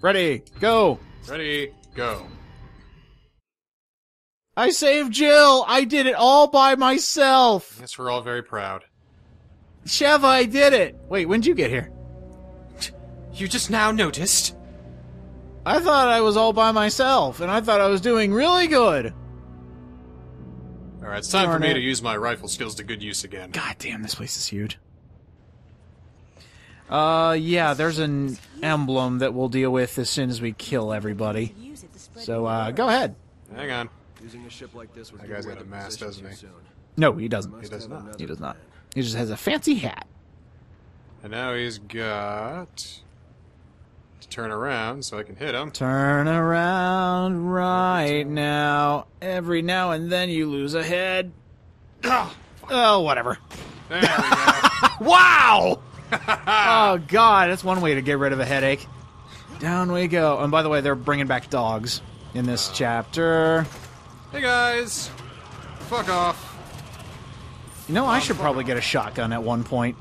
Ready, go. Ready, go. I saved Jill. I did it all by myself. Yes, we're all very proud. Sheva, I did it. Wait, when'd you get here? You just now noticed? I thought I was all by myself, and I thought I was doing really good. Alright, it's time Darn for me it. to use my rifle skills to good use again. God damn, this place is huge. Uh, yeah, there's an emblem that we'll deal with as soon as we kill everybody. So, uh, go ahead. Hang on. Using a ship like this would That give guy's away got a mask, doesn't he? No, he doesn't. He does not. He does not. He just has a fancy hat. And now he's got to turn around so I can hit him. Turn around right now. Every now and then you lose a head. Oh, whatever. There we go. Wow! oh, God, that's one way to get rid of a headache. Down we go. And by the way, they're bringing back dogs in this chapter. hey guys! Fuck off. You know, I should probably get a shotgun at one point.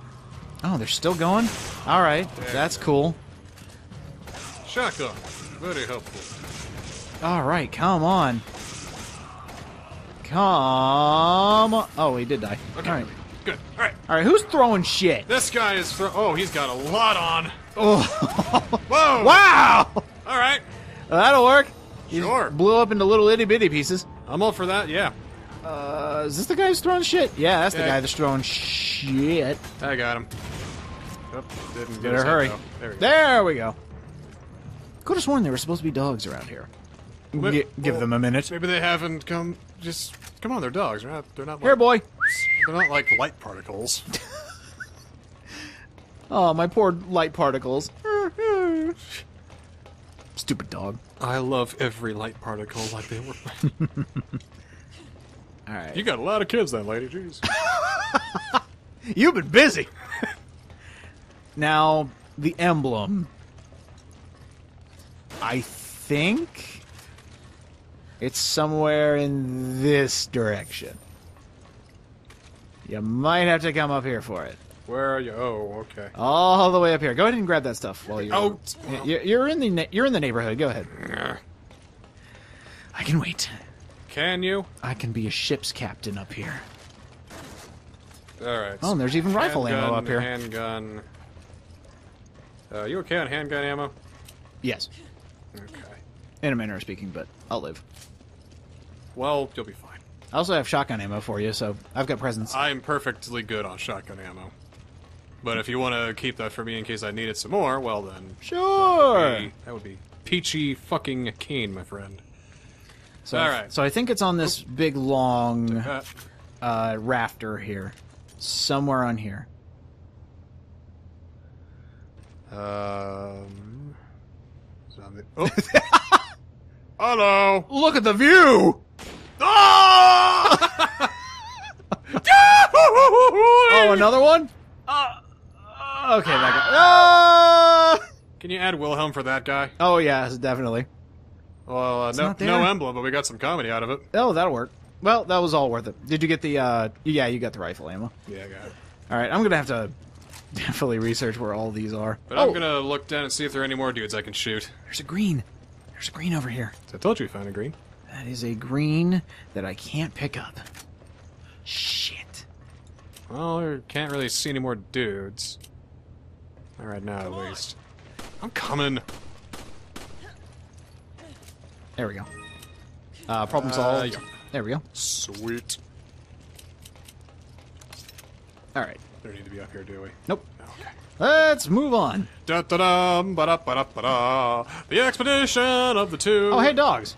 Oh, they're still going? All right, that's cool. Shotgun. Very helpful. All right, come on. Come. Oh, he did die. Okay. All right. Good. Alright. All right, who's throwing shit? This guy is thro- Oh, he's got a lot on. Oh, Whoa! wow! Alright. That'll work. He Sure. blew up into little itty bitty pieces. I'm all for that, yeah. Uh, is this the guy who's throwing shit? Yeah, that's the guy that's throwing shit. I got him. Oh, didn't get Better his head, hurry. There we go. There we go. Could have sworn there were supposed to be dogs around here. But- give well, them a minute. Maybe they haven't come. Just come on, they're dogs. They're not. They're not. Here, boy. They're not like light particles. Oh, my poor light particles. Stupid dog. I love every light particle like they were. All right. you got a lot of kids, then, lady. Jeez. You've been busy. now, the emblem. I think it's somewhere in this direction. You might have to come up here for it. Where are you? Oh, okay. All the way up here. Go ahead and grab that stuff while you're. Oh, you- you're in the you're in the neighborhood. Go ahead. I can wait. Can you? I can be a ship's captain up here. All right. Oh, and there's even rifle ammo up here. Handgun. Uh, you okay on handgun ammo? Yes, Okay. in a manner of speaking, but I'll live. Well, you'll be fine. I also have shotgun ammo for you, so I've got presents. I'm perfectly good on shotgun ammo. But if you want to keep that for me in case I need it some more, well then. sure. Hey, that would be peachy fucking keen, my friend. So, All right. so I think it's on this big long Uh, rafter here, somewhere on here. um. zombie- Oh. Hello. Look at the view! Oh! Oh, another one? Uh, okay, that guy. Ah! Can you add Wilhelm for that guy? Oh, yes, definitely. Well, uh, no, no emblem, but we got some comedy out of it. Oh, that'll work. Well, that was all worth it. Did you get the, uh, yeah, you got the rifle ammo. Yeah, I got it. Alright, I'm gonna have to definitely research where all these are. But oh, I'm gonna look down and see if there are any more dudes I can shoot. there's a green. There's a green over here. I told you we found a green. That is a green that I can't pick up. Shit. Well, I can't really see any more dudes. Not right now, at least. I'm coming. There we go. Uh, problem Uh, solved. yeah. There we go. Sweet. Alright. Don't need to be up here, do we? Nope. Okay. Let's move on. Da da dum ba da ba da ba da. The expedition of the two. Oh, hey, dogs.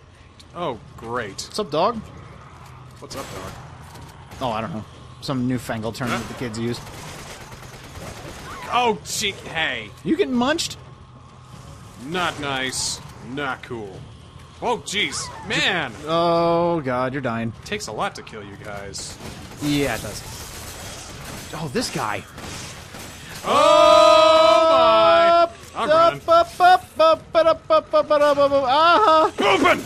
Oh, great. What's up, dog? What's up, dog? Oh, I don't know. Some newfangled term that the kids use. Oh, gee, hey. You getting munched? Not nice. Not cool. Oh, jeez. Man. Oh, God, you're dying. takes a lot to kill you guys. Yeah, it does. Oh, this guy. Oh, my. I'm running. Uh-huh. Open!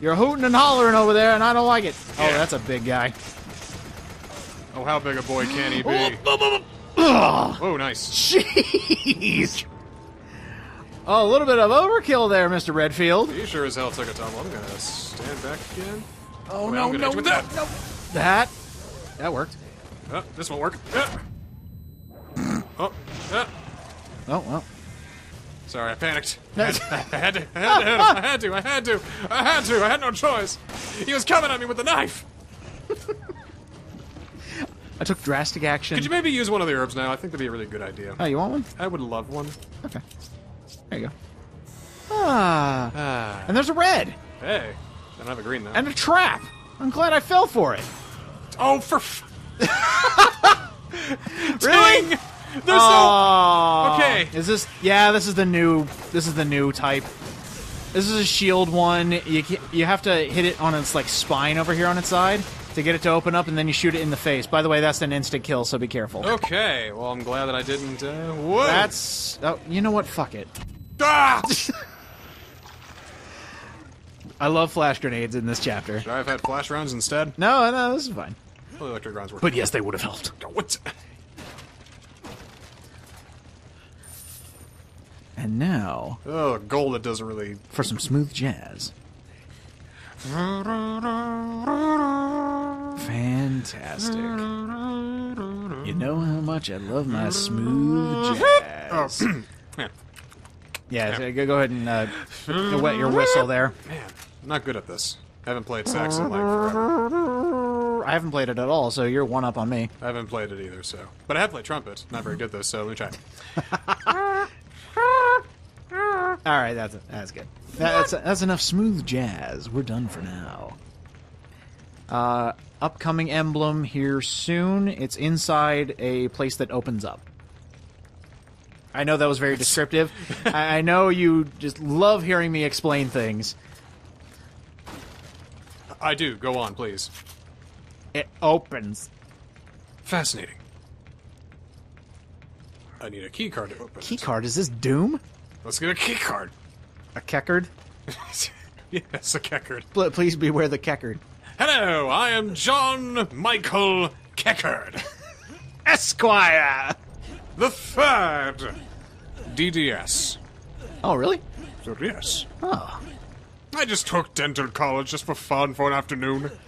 You're hooting and hollering over there, and I don't like it. Oh, that's a big guy. Oh, how big a boy can he be? Ugh. Oh, nice. Jeez. Oh, a little bit of overkill there, Mr. Redfield. He sure as hell took a tumble. I'm gonna stand back again. Oh Wait, no, no, no, that. no. That that worked. Oh, this won't work. Ah. Oh, ah. Oh well. Sorry, I panicked. I had, to. I had to. I had to. I had to. I had to. I had no choice. He was coming at me with the knife. I took drastic action. Could you maybe use one of the herbs now? I think that'd be a really good idea. Oh, you want one? I would love one. Okay. There you go. Ah. Ah. And there's a red Hey, I don't have a green now. and a trap. I'm glad I fell for it. oh, for. F- Really? Dang! There's no. Okay. Is this? Yeah, this is the new. This is the new type. This is a shield one. You you have to hit it on its like spine over here on its side to get it to open up, and then you shoot it in the face. By the way, that's an instant kill, so be careful. Okay, well, I'm glad that I didn't. Uh, whoa! That's. Oh, you know what? Fuck it. Ah! I love flash grenades in this chapter. Should I have had flash rounds instead? No, no, this is fine. Well, the electric rounds were. But yes, they would have helped. What? And now Oh, gold that doesn't really. for some smooth jazz. Fantastic. You know how much I love my smooth jazz. Man, Yeah, so go ahead and uh, wet your whistle there. man, I'm not good at this. I haven't played sax in like forever. I haven't played it at all, so you're one up on me. I haven't played it either, so. But I have played trumpet. Not very good though, so let me try. All right, that's that's good. That- That's that's enough smooth jazz. We're done for now. Uh, upcoming emblem here soon. It's inside a place that opens up. I know that was very descriptive. I I know you just love hearing me explain things. I do. Go on, please. It opens. Fascinating. I need a key card to open. Key it. card? Is this Doom? Let's get a key card. A Keckard? yes, a Keckard. Pl- Please beware the Keckard. Hello, I am John Michael Keckard, Esquire. the third DDS. Oh, really? So yes, Oh, I just took dental college just for fun for an afternoon.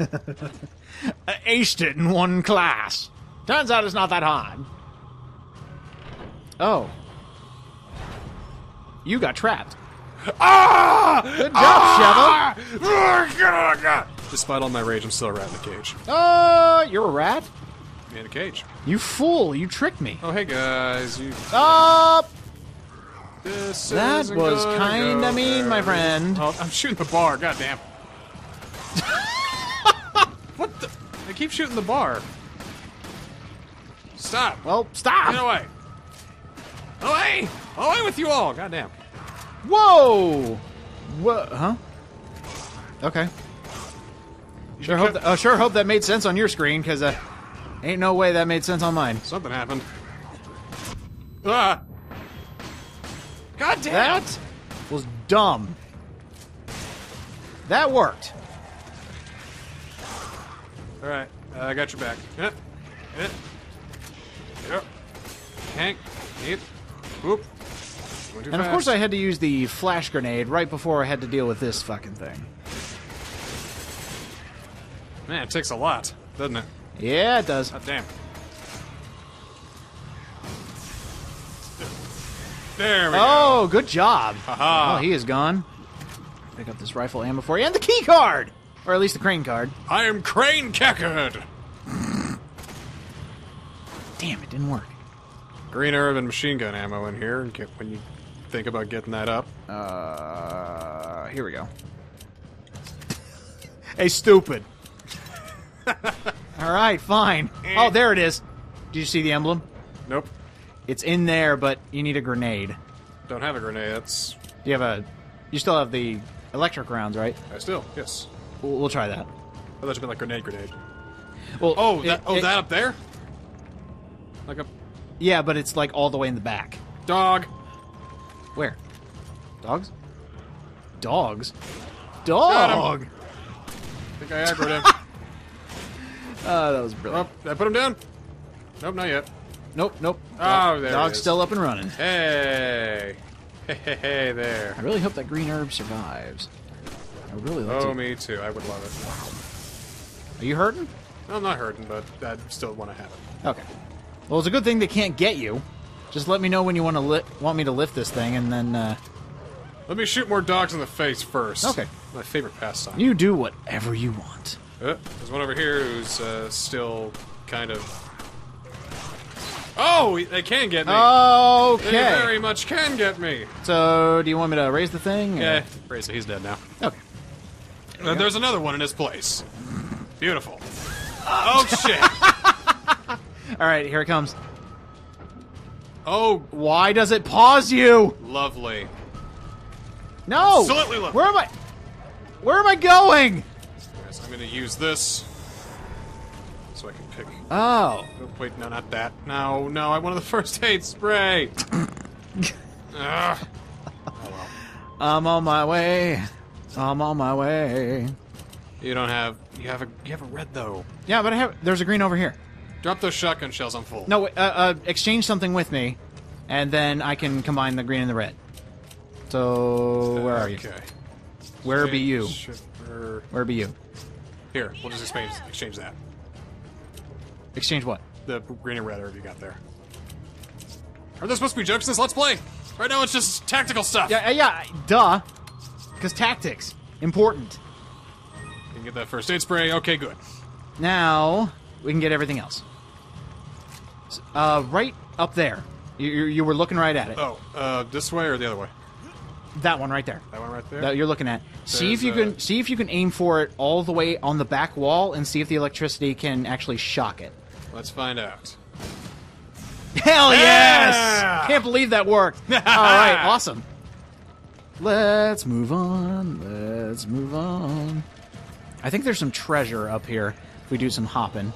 I aced it in one class. Turns out it's not that hard. Oh. You got trapped. ah! Good job, ah! Despite all my rage, I'm still a rat in a cage. Oh, you're a rat? In a cage. You fool. You tricked me. Oh, hey guys, you. Up! This That was kinda go mean, my friend. Oh, I'm shooting the bar. Goddamn. what the? I keep shooting the bar. Stop. Well, stop! Get away. Away! Away with you all! Goddamn. Whoa! What? Huh? Okay. Sure hope. That, uh, sure hope that made sense on your screen, because uh, ain't no way that made sense on mine. Something happened. Ah! God damn! That was dumb. That worked. Alright, uh, I got your back. Yeah. Yeah. Yep. Hank. Neat. Whoop. Going too And of course, I had to use the flash grenade right before I had to deal with this fucking thing. Man, it takes a lot, doesn't it? Yeah, it does. God damn. There we go. Oh, good job. Oh, he is gone. Pick up this rifle ammo for you and the key card, or at least the crane card. I am Crane Keckard. Damn, it didn't work. Green herb and machine gun ammo in here. Get- When you think about getting that up, Uh, here we go. hey, stupid. All right, fine. Oh, there it is. Did you see the emblem? nope. It's in there, but you need a grenade. Don't have a grenade. That's Do you have a? You still have the electric rounds, right? I still yes. We'll, we'll try that. I thought you meant like grenade, grenade. Well, Oh, it- that, oh, it- that up there. Like a Yeah, but it's like all the way in the back. dog. Where? Dogs? Dogs? Got Dog! I think I aggroed him. Oh, that was oh, brilliant. did I put him down? Nope, not yet. Nope, nope. Oh, there it Dog's is. still up and running. Hey. Hey, hey, hey there. I really hope that green herb survives. I really like Oh, to. me too. I would love it. Are you hurting? it. I'm not hurting, but I still want to have it. Okay. Well, it's a good thing they can't get you. Just let me know when you want to li- want me to lift this thing, and then uh, Let me shoot more dogs in the face first. Okay. My favorite pastime. you do whatever you want. Uh, there's one over here who's uh, still kind of. Oh, they can get me. Okay. They very much can get me. So, do you want me to raise the thing? or- Yeah, raise it. He's dead now. Okay. Uh, there's another one in his place. Beautiful. Oh shit. All right, here it comes. Oh, Why does it pause you? lovely. No. Absolutely lovely. Where am I? Where am I going? I'm gonna use this so I can pick. Oh. Oh, wait, no, not that. No, no, I wanted the first aid spray. Ugh. I'm on my way. I'm on my way. You don't have. You have a. You have a red though. Yeah, but I have. There's a green over here. Drop those shotgun shells on full. No, uh, uh, exchange something with me, and then I can combine the green and the red. So where are you? Okay. Where be you? Shipper- Where be you? Here, we'll just exchange, exchange that. Exchange what? The green and red herb you got there. Are there supposed to be jokes in this Let's Play? Right now it's just tactical stuff. Yeah, uh, yeah, duh. Because tactics important. You can get that first aid spray. Okay, good. Now we can get everything else. Uh, right up there. You, you, were looking right at it. Oh, uh, this way or the other way? That one right there. That one right there? That you're looking at. see if you uh, can see if you can aim for it all the way on the back wall, and see if the electricity can actually shock it. Let's find out. Hell yes! Yeah! Can't believe that worked. All right, awesome. Let's move on. Let's move on. I think there's some treasure up here if we do some hopping.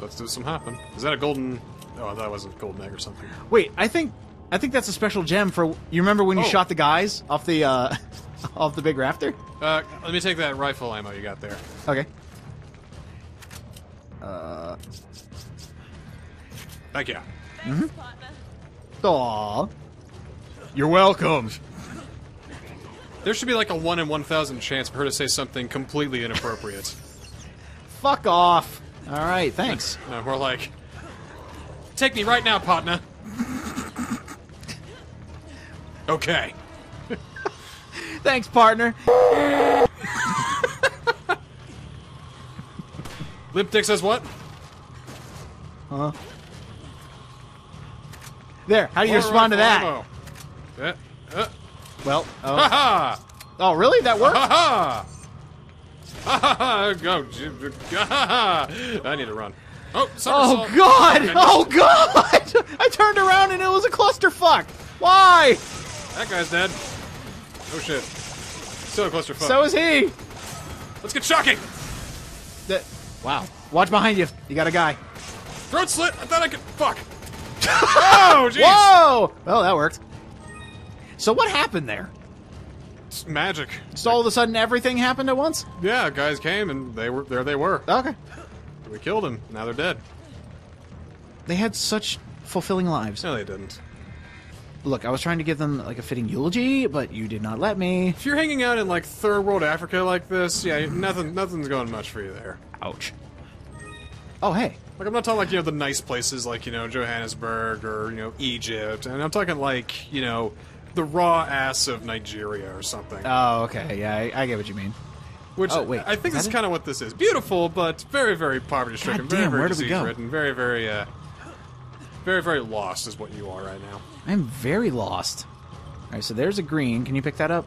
Let's do some hopping. Is that a golden... Oh, that was a golden egg or something. Wait, I think I think that's a special gem for you. Remember when you Oh. shot the guys off the uh, off the big rafter? Uh, let me take that rifle ammo you got there. Okay. Uh, Thank you. Aw. You're welcome. There should be like a 1 in 1,000 chance for her to say something completely inappropriate. Fuck off. All right, thanks. no, we're like... Take me right now, partner. okay. Thanks, partner. Lipstick says what? Huh? There. How do you More respond to that? Uh, uh, Well, oh, ha oh, really? That worked? ha! Ha ha! Ha ha! Go! Ha ha! I need to run. Oh, Oh. God! Okay, Oh God! I turned around and it was a clusterfuck. Why? That guy's dead. Oh shit. Still a clusterfuck. So is he. Let's get shocking! That. Wow. Watch behind you. You got a guy. Throat slit! I thought I could. Fuck! oh, jeez! Whoa! Well, that worked. So what happened there? It's magic. So all of a sudden everything happened at once? Yeah, guys came and they were there. They were. Okay. We killed him. Now they're dead. They had such fulfilling lives. No, they didn't. Look, I was trying to give them like a fitting eulogy, but you did not let me. If you're hanging out in like third world Africa like this, yeah, nothing, nothing's going much for you there. Ouch. Oh, hey. Like I'm not talking like you know the nice places like you know Johannesburg or you know Egypt, and I'm talking like you know the raw ass of Nigeria or something. Oh, okay. Yeah, I, I get what you mean. Which oh, wait, I think is that's kind of what this is. Beautiful, but very, very poverty stricken, very, very disease-ridden, very, very, uh, very, very lost is what you are right now. I'm very lost. All right, so there's a green. Can you pick that up?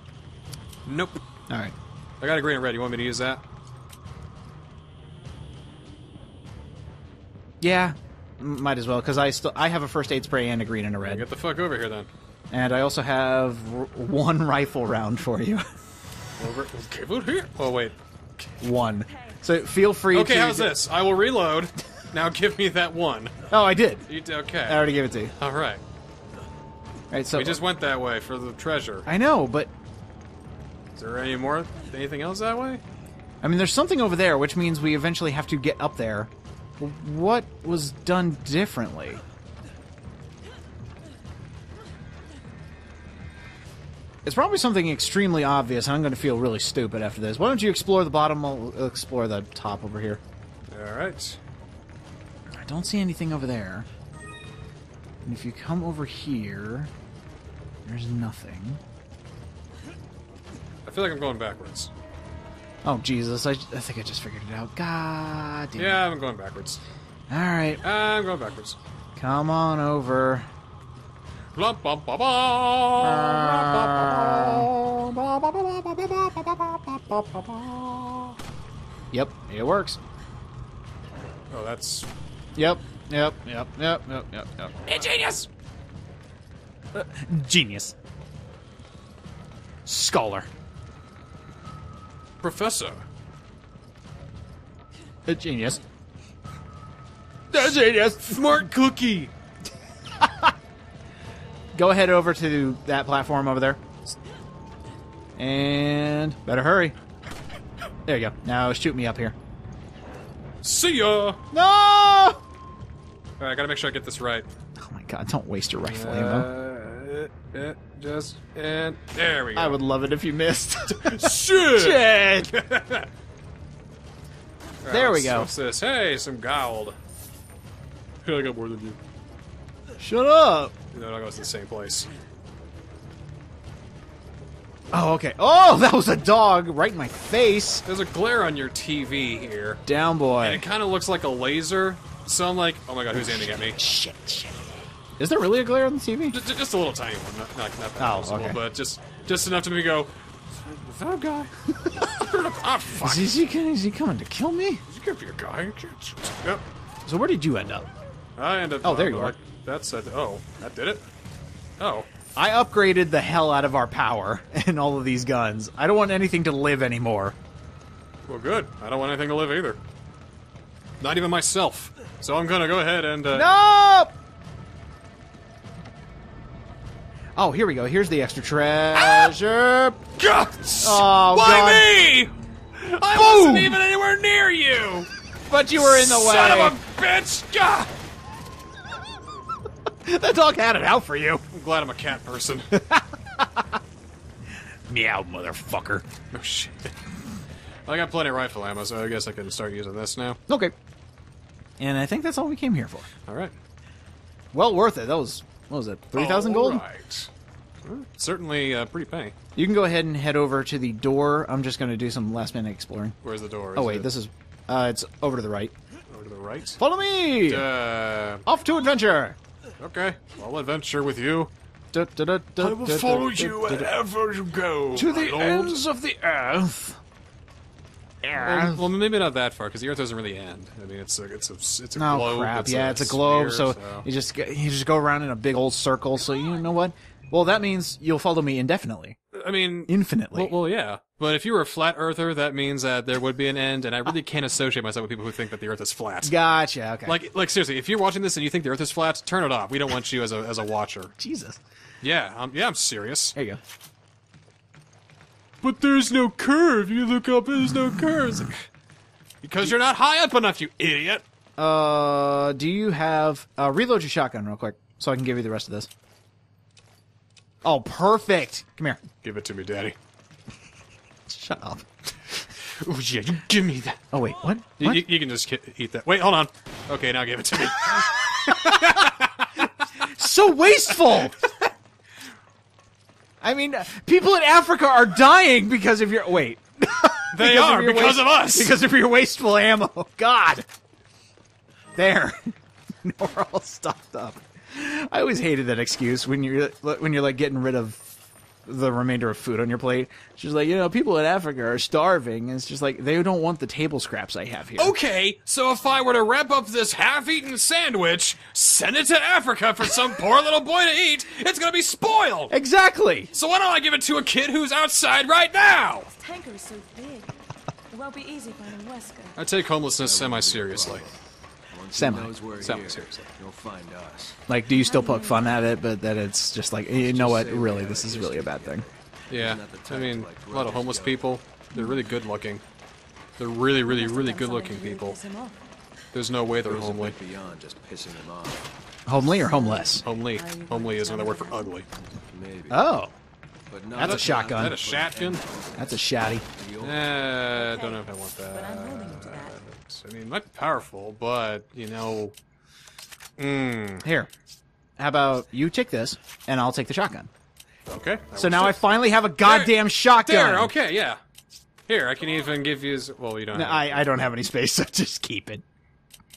Nope. All right. I got a green and red. You want me to use that? Yeah, might as well because I still I have a first aid spray and a green and a red, Get the fuck over here then. and I also have r- one rifle round for you. Over. Okay, over here. Oh wait. one. So feel free. Okay, to how's this? I will reload. Now give me that one. Oh, I did. You d- okay? I already gave it to you. All right. All right, so We just went that way for the treasure. I know, but Is there any more? Anything else that way? I mean, there's something over there, which means we eventually have to get up there. What was done differently? It's probably something extremely obvious, and I'm going to feel really stupid after this. Why don't you explore the bottom? I'll explore the top over here. All right. I don't see anything over there. And if you come over here, there's nothing. I feel like I'm going backwards. Oh, Jesus. I, I think I just figured it out. God damn it. Yeah, I'm going backwards. All right. I'm going backwards. Come on over. Blum, bum, ba, ba. Yep, it works. Oh, that's Yep, yep, yep, yep, yep, yep, yep. Ingenious! Uh, genius. Scholar. Professor. A genius. A genius. Smart cookie. Go ahead over to that platform over there. And better hurry. There you go. Now shoot me up here. See ya. No! All right, I gotta make sure I get this right. Oh my god, don't waste your rifle ammo. Uh, uh, just and there we go. I would love it if you missed. Shit. Shit! Right, There we go. What's this? Hey, some gold. I got more than you. Shut up! No, no, goes to the same place. Oh, okay. Oh, that was a dog right in my face. There's a glare on your TV here, Down boy. and it kind of looks like a laser. So I'm like, oh my god, who's aiming at me? Shit, shit. Is there really a glare on the TV? Just, just a little tiny one, not, not, not that Oh, okay. but just just enough to make me go. Is that a guy? ah, fuck. Is he, is, he, is coming to kill me? You can't be a guy. Yep. So where did you end up? I end up. Oh, there you are. That's it. Oh, that did it. Oh, I upgraded the hell out of our power and all of these guns. I don't want anything to live anymore. well, good. I don't want anything to live either. Not even myself. So I'm gonna go ahead and. Uh, No! Oh, here we go. Here's the extra treasure. God! Oh, Why God. me? I Boom! wasn't even anywhere near you. But you were in the way. Son of a bitch! God! the dog had it out for you. I'm glad I'm a cat person. Meow, motherfucker. oh shit. I got plenty of rifle ammo, so I guess I can start using this now. Okay. And I think that's all we came here for. All right. Well worth it. That was, what was it, 3,000 gold? Right. Well, certainly uh, pretty penny. You can go ahead and head over to the door. I'm just going to do some last minute exploring. Where's the door? Oh, wait, it this is, uh, it's over to the right. over to the right. Follow me! Uh, Off to adventure! Okay. I'll adventure with you. Da, da, da, da, I will da, follow da, you da, da, wherever you go. To my the lord. ends of the earth. Well, well, maybe not that far because the Earth doesn't really end. I mean, it's a it's a it's a Oh globe. crap! Yeah, it's a globe. sphere, so, you just go- you just go around in a big old circle. So you know what? Well, that means you'll follow me indefinitely, I mean, infinitely. well, well, yeah. But if you were a flat Earther, that means that there would be an end, and I really can't associate myself with people who think that the Earth is flat. gotcha. Okay. Like, like seriously, if you're watching this and you think the Earth is flat, turn it off. We don't want you as a as a watcher. Jesus. Yeah, um, yeah, I'm serious. There you go. But there's no curve. You look up, there's no curves. because you're not high up enough, you idiot. Uh, do you have uh, reload your shotgun real quick so I can give you the rest of this? Oh, perfect. Come here. Give it to me, Daddy. Shut up. Oh yeah, you give me that. Oh wait, what? You, What? you- you can just eat that. Wait, hold on. Okay, now give it to me. so wasteful. I mean, people in Africa are dying because of your wait. They Because of are your because of us. Because of your wasteful ammo. God. There. we're all stuffed up. I always hated that excuse when you're when you're like getting rid of the remainder of food on your plate. She's like, you know, people in Africa are starving. And it's just like they don't want the table scraps I have here. Okay, so if I were to wrap up this half-eaten sandwich, send it to Africa for some poor little boy to eat, it's gonna be spoiled. Exactly. So why don't I give it to a kid who's outside right now? This Tanker is so big. It won't be easy finding Wesker. I take homelessness semi-seriously. Semi. knows we're Semi here, seriously. You'll find us. Like, do you still poke fun at it? But that it's just like, you know what? Really, this is really a bad thing. Yeah, I mean, a lot of homeless people. They're really good looking. They're really, really, really good looking people. There's no way they're Goes homely. beyond just pissing them off. Homely or homeless? Homely. Homely is another word for ugly. Maybe. Oh. but not That's a Is shotgun. that a shotgun? That's a shatty. Uh, I don't know if I want that. But I'm holding you to that. I mean, it might be powerful, but you know, mm, Here. How about you take this, and I'll take the shotgun. okay. So now I finally have a goddamn shotgun. there. Okay, yeah. Here, I can even give you. s- Well, you don't. No, have I, I don't have any space, so just keep it.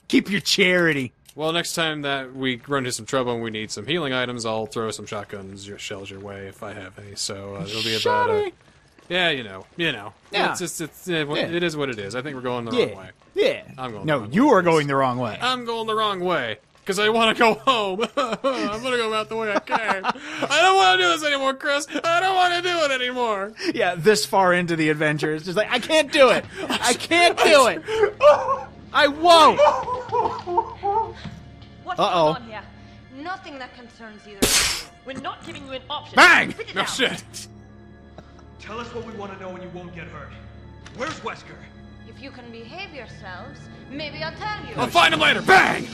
Keep your charity. Well, next time that we run into some trouble and we need some healing items, I'll throw some shotguns your shells your way if I have any. So uh, it'll be about. Uh. Yeah, you know, you know. Yeah. It's just it's uh, Yeah. it is what it is. I think we're going the wrong way. Yeah. I'm going the no, wrong you way. are going the wrong way. I'm going the wrong way because I want to go home. I'm gonna go out the way I came. I don't want to do this anymore, Chris. I don't want to do it anymore. yeah, this far into the adventure, it's just like I can't do it. I can't do it. I won't. What's Uh-oh. going on here? Nothing that concerns either of you. We're not giving you an option. Bang! Sit No down. shit. Tell us what we want to know and you won't get hurt. Where's Wesker? If you can behave yourselves, maybe I'll tell you. I'll find him later. Bang.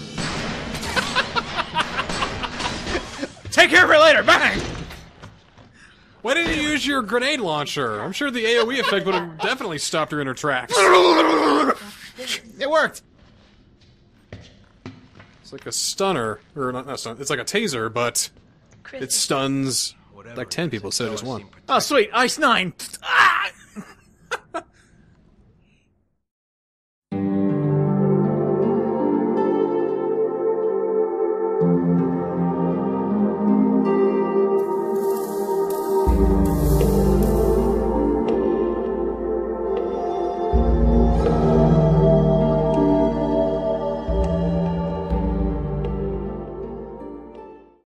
Take care of it later. Bang. Why didn't you use your grenade launcher? I'm sure the AOE effect would have definitely stopped her in her tracks. It worked. It's like a stunner, or not, not stun. It's like a taser, but Chris, it stuns Whatever like ten people it's instead of always just one. seemed Oh, sweet. Ice nine. Ah!